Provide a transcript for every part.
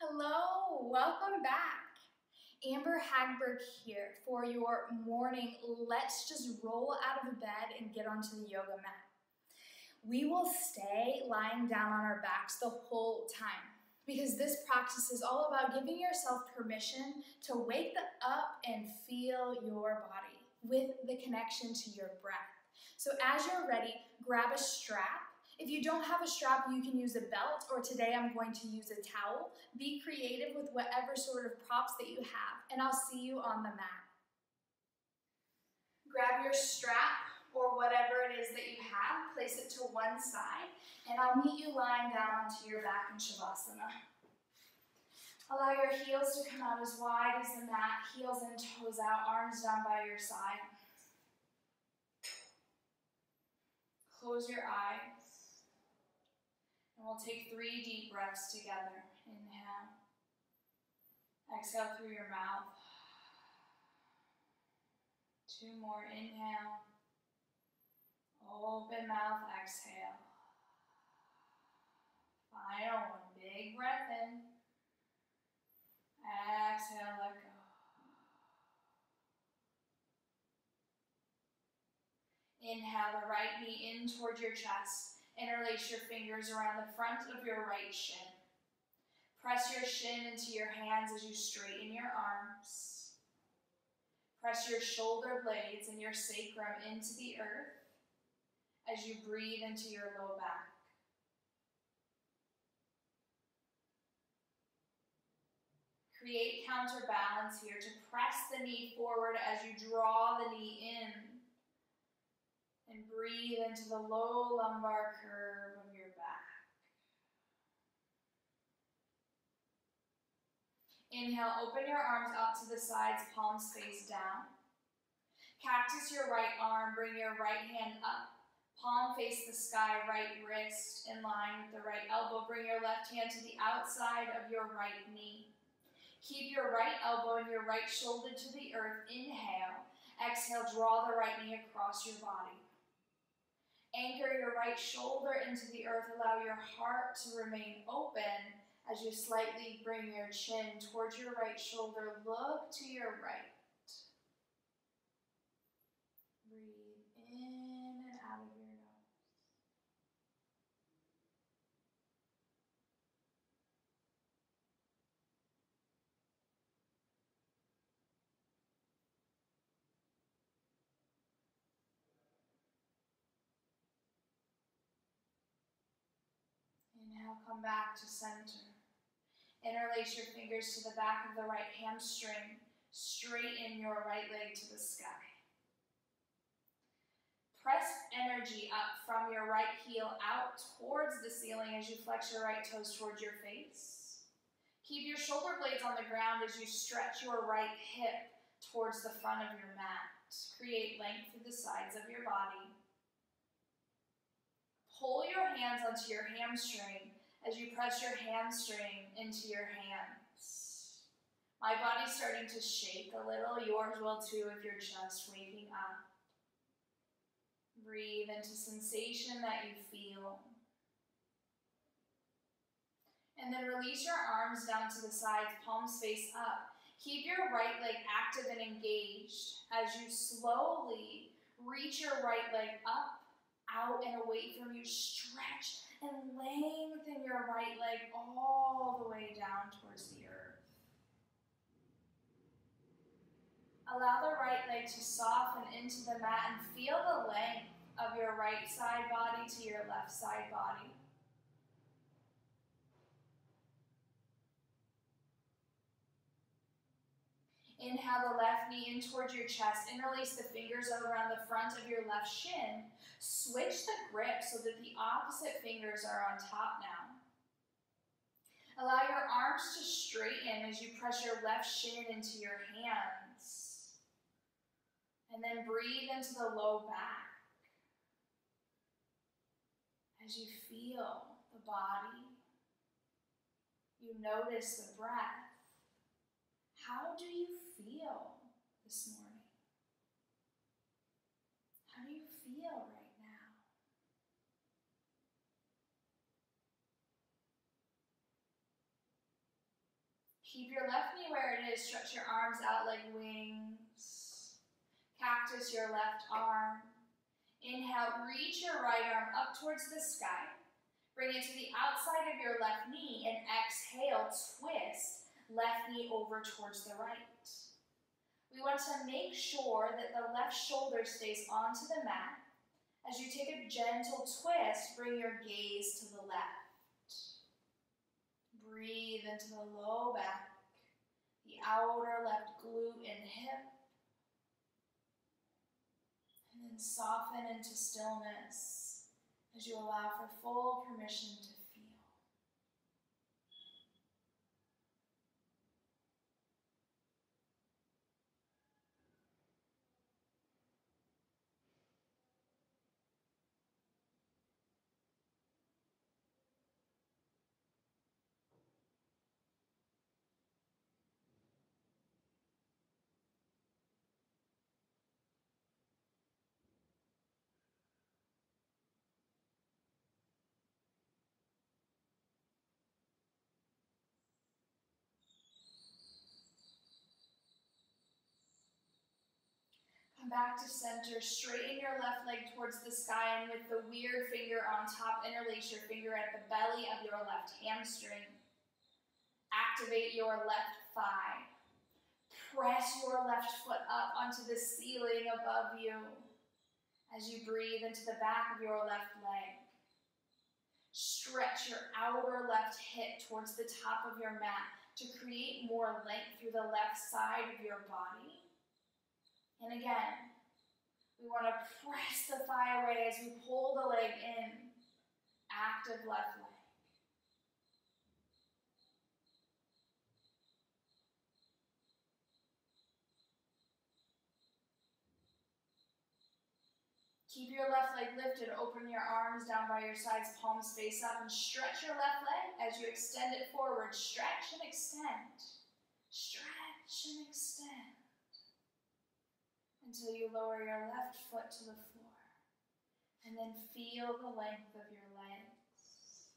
Hello, welcome back. Amber Hagberg here for your morning Let's Just Roll Out of Bed and Get Onto the Yoga Mat. We will stay lying down on our backs the whole time because this practice is all about giving yourself permission to wake up and feel your body with the connection to your breath. So as you're ready, grab a strap if you don't have a strap, you can use a belt, or today I'm going to use a towel. Be creative with whatever sort of props that you have, and I'll see you on the mat. Grab your strap or whatever it is that you have, place it to one side, and I'll meet you lying down onto your back in Shavasana. Allow your heels to come out as wide as the mat, heels and toes out, arms down by your side. Close your eyes. And we'll take three deep breaths together. Inhale. Exhale through your mouth. Two more. Inhale. Open mouth. Exhale. Final one. Big breath in. Exhale. Let go. Inhale the right knee in towards your chest. Interlace your fingers around the front of your right shin. Press your shin into your hands as you straighten your arms. Press your shoulder blades and your sacrum into the earth as you breathe into your low back. Create counterbalance here to press the knee forward as you draw the knee in and breathe into the low lumbar curve of your back. Inhale, open your arms out to the sides, palms face down. Cactus your right arm, bring your right hand up. Palm face the sky, right wrist in line with the right elbow. Bring your left hand to the outside of your right knee. Keep your right elbow and your right shoulder to the earth. Inhale. Exhale, draw the right knee across your body. Anchor your right shoulder into the earth. Allow your heart to remain open as you slightly bring your chin towards your right shoulder. Look to your right. Breathe in and out of your nose. Come back to center. Interlace your fingers to the back of the right hamstring. Straighten your right leg to the sky. Press energy up from your right heel out towards the ceiling as you flex your right toes towards your face. Keep your shoulder blades on the ground as you stretch your right hip towards the front of your mat. Create length through the sides of your body. Pull your hands onto your hamstring as you press your hamstring into your hands. My body's starting to shake a little. Yours will too if you're just waking up. Breathe into sensation that you feel. And then release your arms down to the sides, palms face up. Keep your right leg active and engaged as you slowly reach your right leg up out and away from you. Stretch and lengthen your right leg all the way down towards the earth. Allow the right leg to soften into the mat and feel the length of your right side body to your left side body. Inhale the left knee in towards your chest. Interlace the fingers around the front of your left shin. Switch the grip so that the opposite fingers are on top now. Allow your arms to straighten as you press your left shin into your hands. And then breathe into the low back. As you feel the body, you notice the breath. How do you feel this morning? How do you feel right now? Keep your left knee where it is. Stretch your arms out like wings. Cactus your left arm. Inhale, reach your right arm up towards the sky. Bring it to the outside of your left knee and exhale, twist left knee over towards the right. We want to make sure that the left shoulder stays onto the mat. As you take a gentle twist, bring your gaze to the left. Breathe into the low back, the outer left glute and hip. And then soften into stillness as you allow for full permission to back to center. Straighten your left leg towards the sky and with the weird finger on top, interlace your finger at the belly of your left hamstring. Activate your left thigh. Press your left foot up onto the ceiling above you as you breathe into the back of your left leg. Stretch your outer left hip towards the top of your mat to create more length through the left side of your body. And again, we want to press the thigh away as we pull the leg in. Active left leg. Keep your left leg lifted. Open your arms down by your sides, palms face up, and stretch your left leg as you extend it forward. Stretch and extend. Stretch and extend until you lower your left foot to the floor. And then feel the length of your legs.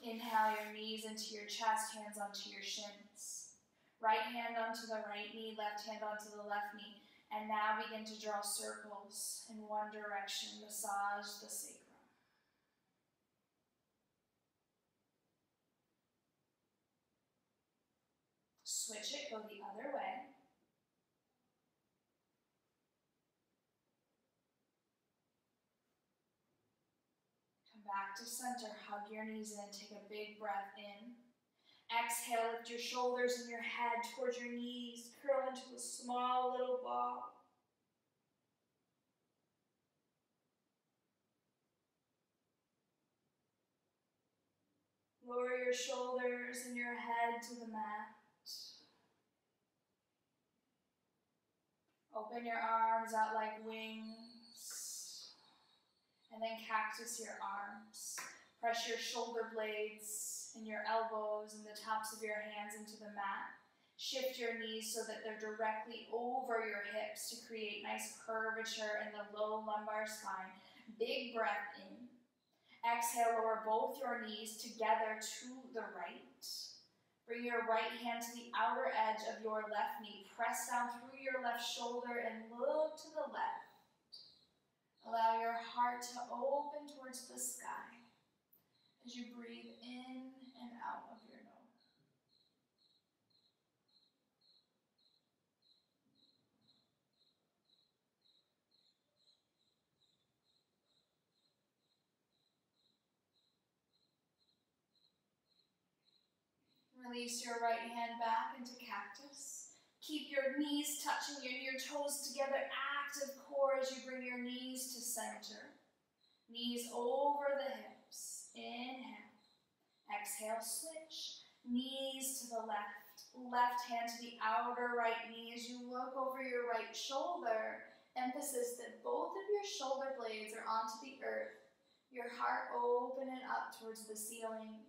Inhale your knees into your chest, hands onto your shins. Right hand onto the right knee, left hand onto the left knee. And now begin to draw circles in one direction. Massage the sacrum. Switch it, go the other way. Come back to center, hug your knees in, take a big breath in. Exhale, lift your shoulders and your head towards your knees, curl into a small little ball. Lower your shoulders and your head to the mat. Open your arms out like wings. And then cactus your arms. Press your shoulder blades and your elbows and the tops of your hands into the mat. Shift your knees so that they're directly over your hips to create nice curvature in the low lumbar spine. Big breath in. Exhale, lower both your knees together to the right. Bring your right hand to the outer edge of your left knee. Press down through your left shoulder and look to the left. Allow your heart to open towards the sky as you breathe in and out of your nose. Release your right hand back into cactus. Keep your knees touching and your toes together. Active core as you bring your knees to center. Knees over the hips. Inhale. Exhale, switch. Knees to the left. Left hand to the outer right knee as you look over your right shoulder. Emphasis that both of your shoulder blades are onto the earth. Your heart open and up towards the ceiling.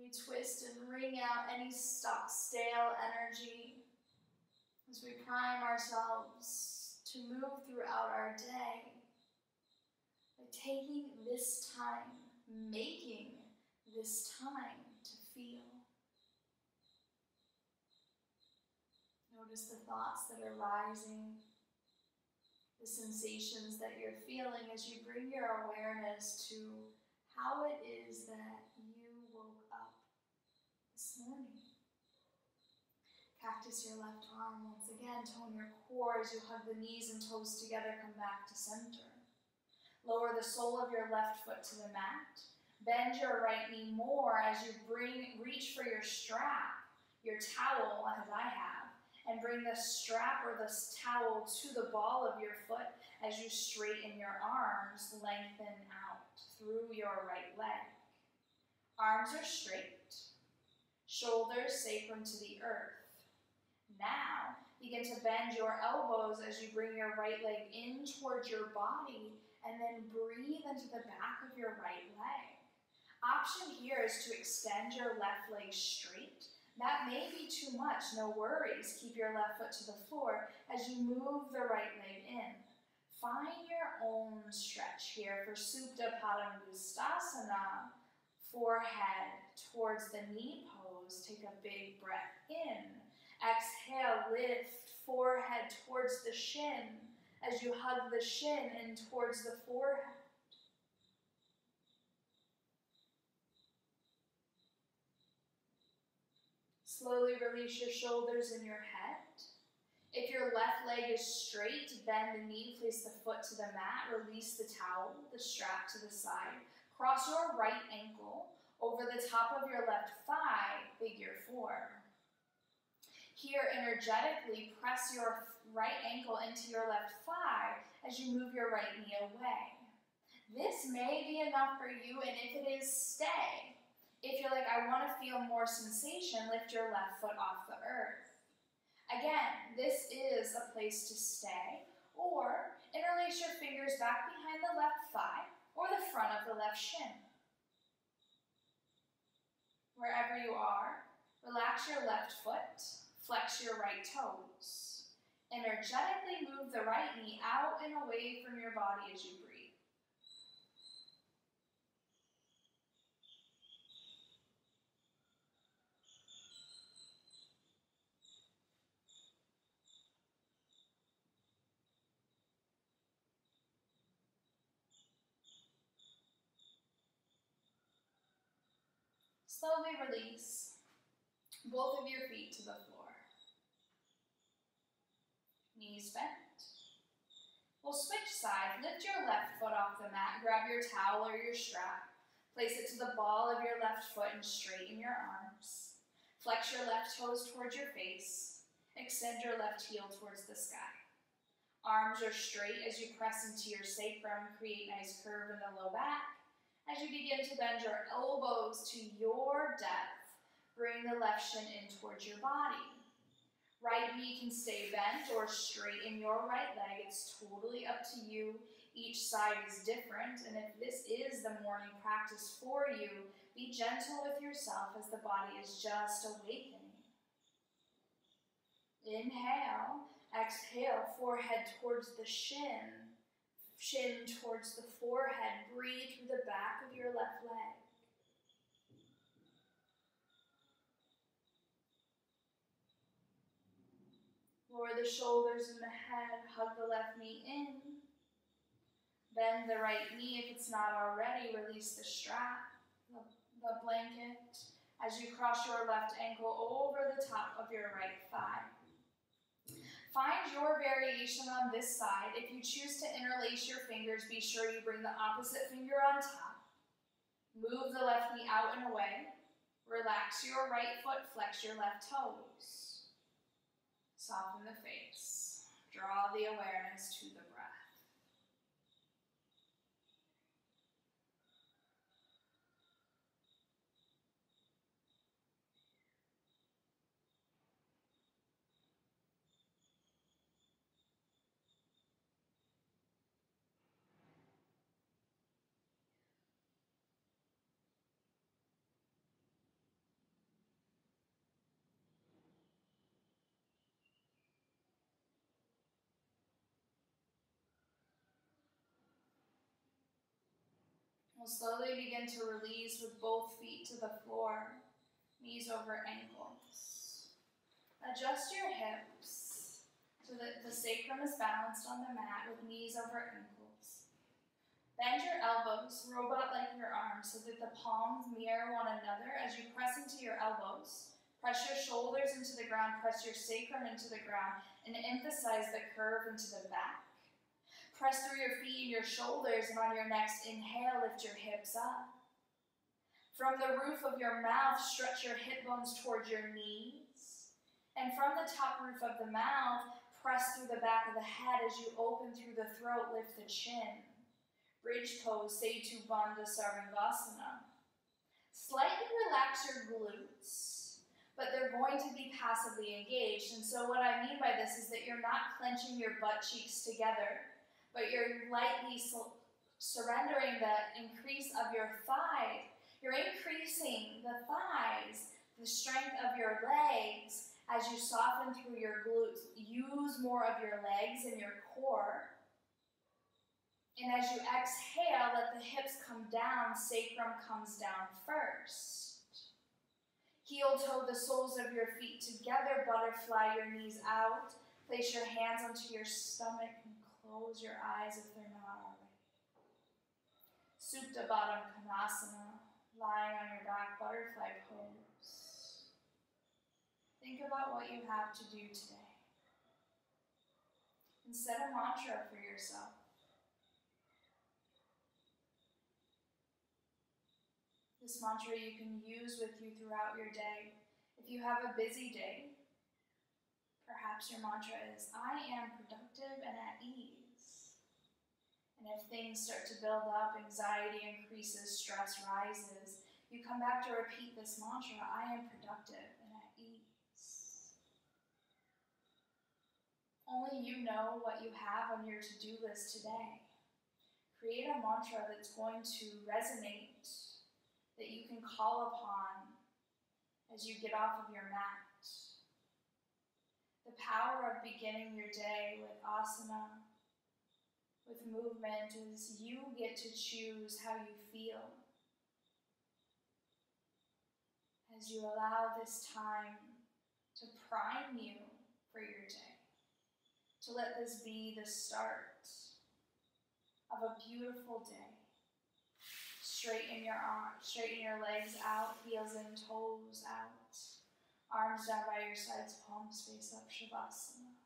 We twist and wring out any stuck, stale energy as we prime ourselves to move throughout our day by taking this time making this time to feel. Notice the thoughts that are rising, the sensations that you're feeling as you bring your awareness to how it is that you this morning. Cactus your left arm once again, tone your core as you hug the knees and toes together, come back to center. Lower the sole of your left foot to the mat. Bend your right knee more as you bring reach for your strap, your towel as I have and bring the strap or the towel to the ball of your foot as you straighten your arms, lengthen out through your right leg. Arms are straight, shoulders sacrum to the earth. Now, begin to bend your elbows as you bring your right leg in towards your body and then breathe into the back of your right leg. Option here is to extend your left leg straight that may be too much, no worries. Keep your left foot to the floor as you move the right leg in. Find your own stretch here for Supta Padangusthasana, forehead towards the knee pose. Take a big breath in. Exhale, lift forehead towards the shin as you hug the shin in towards the forehead. Slowly release your shoulders and your head. If your left leg is straight, bend the knee, place the foot to the mat, release the towel, the strap to the side. Cross your right ankle over the top of your left thigh, figure four. Here, energetically, press your right ankle into your left thigh as you move your right knee away. This may be enough for you, and if it is, stay. If you're like, I want to feel more sensation, lift your left foot off the earth. Again, this is a place to stay, or interlace your fingers back behind the left thigh or the front of the left shin. Wherever you are, relax your left foot, flex your right toes. Energetically move the right knee out and away from your body as you breathe. Slowly release both of your feet to the floor. Knees bent. We'll switch sides. Lift your left foot off the mat. Grab your towel or your strap. Place it to the ball of your left foot and straighten your arms. Flex your left toes towards your face. Extend your left heel towards the sky. Arms are straight as you press into your sacrum. Create nice curve in the low back. As you begin to bend your elbows to your depth, bring the left shin in towards your body. Right knee can stay bent or straight in your right leg. It's totally up to you. Each side is different, and if this is the morning practice for you, be gentle with yourself as the body is just awakening. Inhale, exhale, forehead towards the shin chin towards the forehead. Breathe through the back of your left leg. Lower the shoulders and the head. Hug the left knee in. Bend the right knee if it's not already. Release the strap, the, the blanket, as you cross your left ankle over the top of your right thigh. Find your variation on this side. If you choose to interlace your fingers, be sure you bring the opposite finger on top. Move the left knee out and away. Relax your right foot, flex your left toes. Soften the face. Draw the awareness to the slowly begin to release with both feet to the floor, knees over ankles. Adjust your hips so that the sacrum is balanced on the mat with knees over ankles. Bend your elbows, robot like your arms, so that the palms mirror one another as you press into your elbows. Press your shoulders into the ground, press your sacrum into the ground, and emphasize the curve into the back. Press through your feet and your shoulders, and on your next inhale, lift your hips up. From the roof of your mouth, stretch your hip bones towards your knees. And from the top roof of the mouth, press through the back of the head as you open through the throat, lift the chin. Bridge pose, Setu Bandha Sarvangasana. Slightly relax your glutes, but they're going to be passively engaged. And so what I mean by this is that you're not clenching your butt cheeks together but you're lightly surrendering the increase of your thigh. You're increasing the thighs, the strength of your legs as you soften through your glutes. Use more of your legs and your core. And as you exhale, let the hips come down, sacrum comes down first. Heel toe the soles of your feet together, butterfly your knees out. Place your hands onto your stomach Close your eyes if they're not already. Supta Baddha Konasana, lying on your back, butterfly pose. Think about what you have to do today. And set a mantra for yourself. This mantra you can use with you throughout your day. If you have a busy day, perhaps your mantra is I am productive and at ease. And if things start to build up, anxiety increases, stress rises, you come back to repeat this mantra I am productive and at ease. Only you know what you have on your to do list today. Create a mantra that's going to resonate, that you can call upon as you get off of your mat. The power of beginning your day with asana with movement is you get to choose how you feel. As you allow this time to prime you for your day, to let this be the start of a beautiful day. Straighten your arms, straighten your legs out, heels in, toes out. Arms down by your sides, palms face up, Shavasana.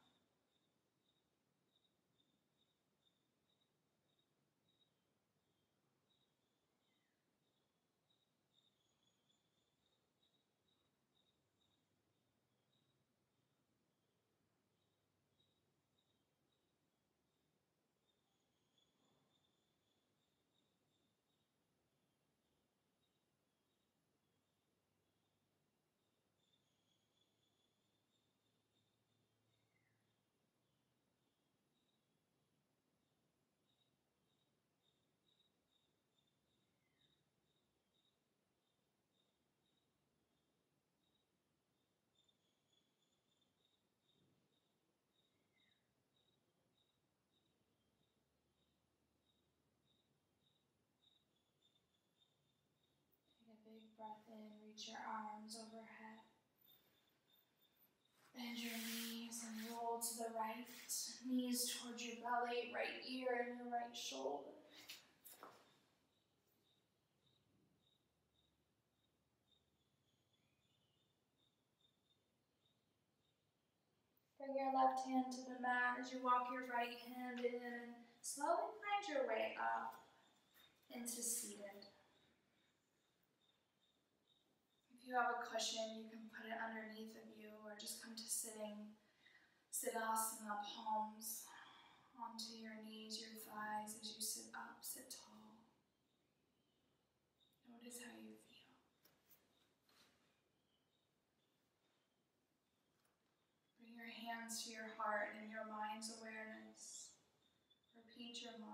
Breath in, reach your arms overhead. Bend your knees and roll to the right. Knees towards your belly, right ear and your right shoulder. Bring your left hand to the mat as you walk your right hand in slowly find your way up into seated. You have a cushion, you can put it underneath of you or just come to sitting, siddhasana, palms onto your knees, your thighs as you sit up, sit tall. Notice how you feel. Bring your hands to your heart and your mind's awareness. Repeat your mantra.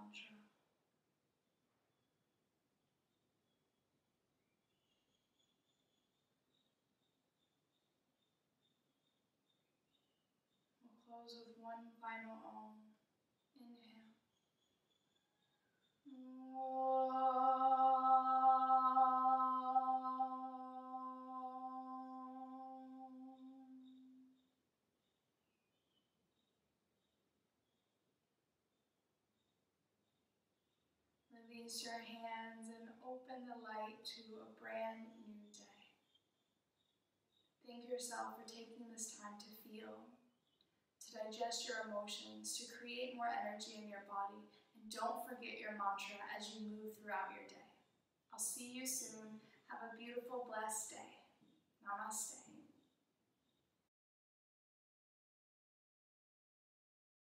Release your hands and open the light to a brand new day. Thank yourself for taking this time to feel, to digest your emotions, to create more energy in your body, and don't forget your mantra as you move throughout your day. I'll see you soon. Have a beautiful, blessed day. Namaste.